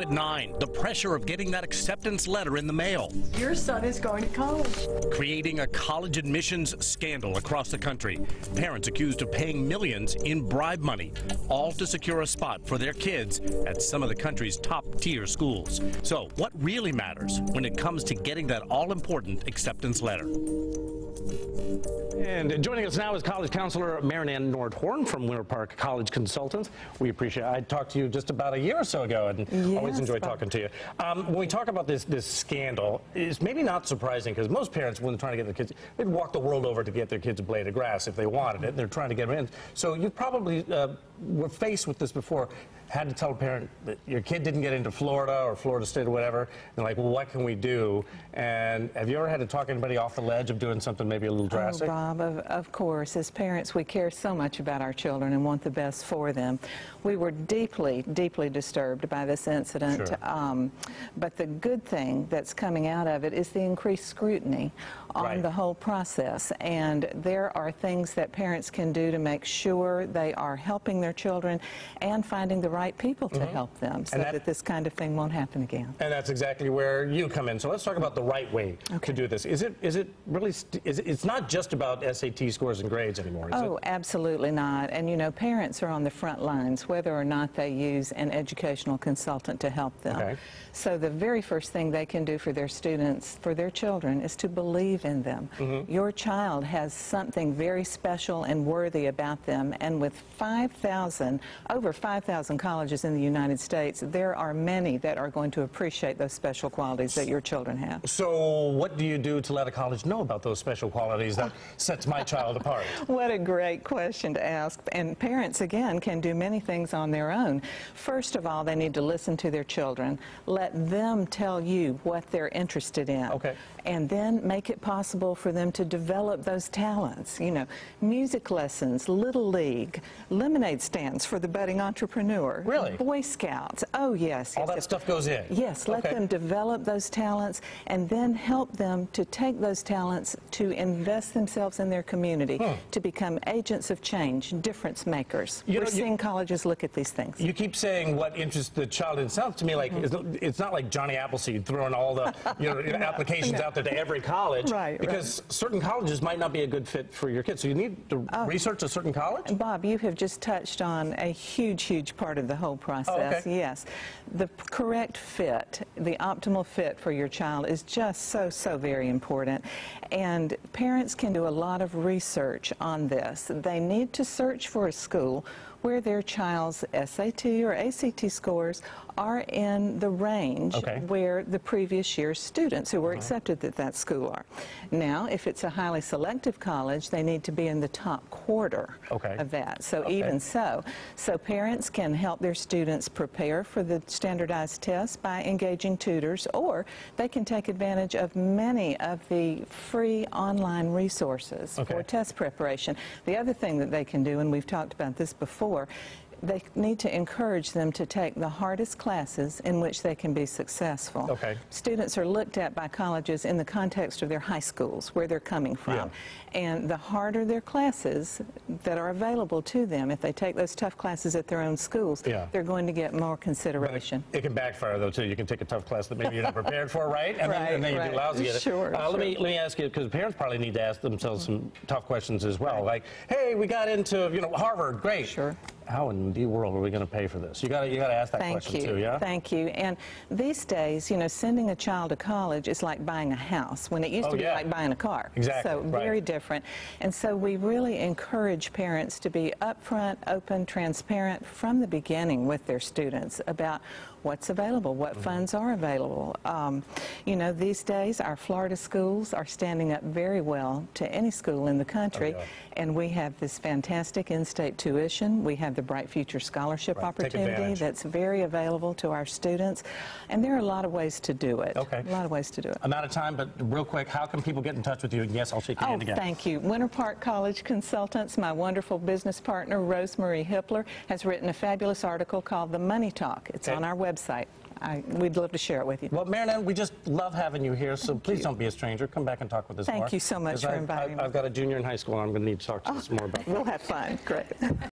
At nine, the pressure of getting that acceptance letter in the mail, Your son is going to college. creating a college admissions scandal across the country. Parents accused of paying millions in bribe money, all to secure a spot for their kids at some of the country's top tier schools. So, what really matters when it comes to getting that all important acceptance letter? And joining us now is college counselor Marianne Nordhorn from Winter Park College Consultants. We appreciate it. I talked to you just about a year or so ago and always Yes, enjoy talking to you. Um, when we talk about this this scandal, it's maybe not surprising because most parents, when they're trying to get their kids, they'd walk the world over to get their kids a blade of grass if they wanted it. They're trying to get them in. So you probably uh, were faced with this before. Had to tell a parent that your kid didn't get into Florida or Florida State or whatever. And they're like, well, what can we do? And have you ever had to talk anybody off the ledge of doing something maybe a little drastic? Oh, Bob, of, of course. As parents, we care so much about our children and want the best for them. We were deeply, deeply disturbed by this incident. Sure. Um, but the good thing that's coming out of it is the increased scrutiny on Right. the whole process. And there are things that parents can do to make sure they are helping their children and finding the right people to help them so that- that this kind of thing won't happen again. And that's exactly where you come in. So let's talk about the right way to do this. Is it is it really st- is it, it's not just about SAT scores and grades anymore, Oh, it? absolutely not. And you know, parents are on the front lines whether or not they use an educational consultant to help them. Okay. So the very first thing they can do for their students, for their children, is to believe in them. Mm-hmm. Your child has something very special and worthy about them. And with 5,000, over 5,000 colleges in the United States, there are many that are going to appreciate those special qualities that your children have. So what do you do to let a college know about those special qualities that sets my child apart? What a great question to ask. And parents, again, can do many things on their own. First of all, they need to listen to their children. Let them tell you what they're interested in. Okay. And then make it possible for them to develop those talents. You know, music lessons, Little League, lemonade stands for the budding entrepreneur. Really? Boy Scouts. Oh, yes. All yes, that yes. stuff goes in. Yes, let Okay. them develop those talents and then help them to take those talents to invest themselves in their community, to become agents of change, difference makers. You We're know, you- seeing colleges look at these things. You keep saying what interests the child. It sounds to me like Mm-hmm. it's, not, it's not like Johnny Appleseed throwing all the you know, applications out there to every college. Right, Because certain colleges might not be a good fit for your kids. So you need to Oh. research a certain college? Bob, you have just touched on a huge, huge part of the whole process. Oh, okay. Yes. The correct fit, the optimal fit for your child is just so, so very important. And parents can do a lot of research on this. They need to search for a school where their child's SAT or ACT scores are in the range Okay. where the previous year's students who were uh-huh. accepted at that school are. Now, if it's a highly selective college, they need to be in the top quarter Okay. of that. So Okay. even so, so parents can help their students prepare for the standardized tests by engaging tutors, or they can take advantage of many of the free online resources for test preparation. The other thing that they can do, and we've talked about this before, lower they need to encourage them to take the hardest classes in which they can be successful. Okay. Students are looked at by colleges in the context of their high schools, where they're coming from. Yeah. And the harder their classes that are available to them, if they take those tough classes at their own schools, Yeah. they're going to get more consideration. It, it can backfire though too. You can take a tough class that maybe you're not prepared for, right? And then, Right, and then you right. do lousy at it. Sure, Uh, Let me let me ask you because parents probably need to ask themselves some tough questions as well. Like, hey, we got into you know Harvard, great. Sure. How in the world are we going to pay for this? You got to you got to ask that Thank question you. too, yeah. Thank you. And these days, you know, sending a child to college is like buying a house when it used Oh, to be yeah. like buying a car. Exactly, So right. very different. And so we really encourage parents to be upfront, open, transparent from the beginning with their students about what's available, what Mm-hmm. funds are available. Um, you know, these days our Florida schools are standing up very well to any school in the country. Oh, yeah. And we have this fantastic in-state tuition. We have the Bright Future Scholarship Right, opportunity that's very available to our students. And there are a lot of ways to do it. Okay. A lot of ways to do it. I'm out of time, but real quick, how can people get in touch with you? And yes, I'll shake your Oh, hand again. thank you. Winter Park College Consultants, my wonderful business partner, Rosemarie Hippler, has written a fabulous article called The Money Talk. It's Okay. on our website. I, we'd love to share it with you. Well, Marilyn, we just love having you here, so please don't be a stranger. Come back and talk with us Thank more. you so much for I've- inviting I've, me. I've got a junior in high school, and I'm going to need to talk to you oh. some more about that. We'll have fun. Great.